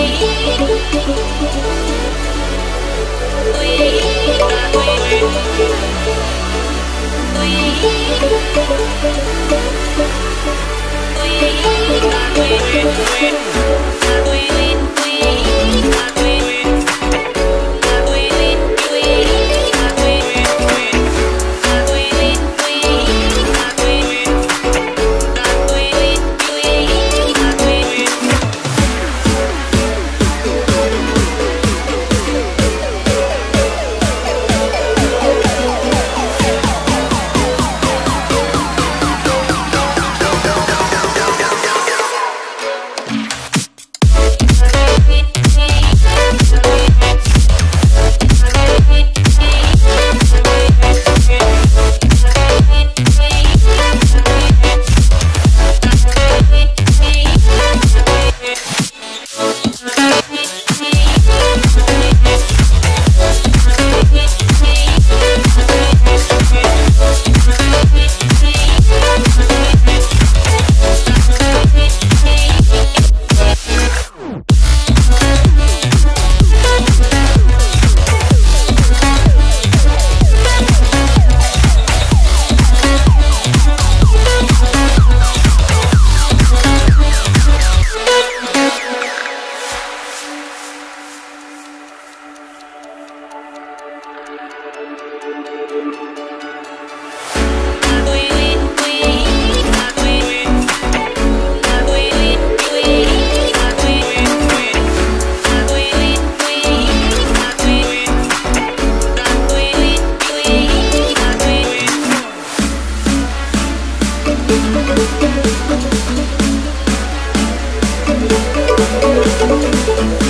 Win, win, win. Thank you.